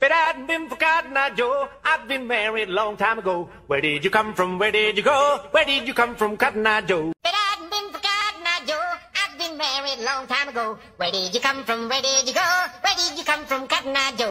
But I hadn't been for Cotton Eye Joe. I'd been married a long time ago. Where did you come from? Where did you go? Where did you come from, Cotton Eye Joe? But I hadn't been for Cotton Eye Joe. I'd been married a long time ago. Where did you come from? Where did you go? Where did you come from, Cotton Eye Joe?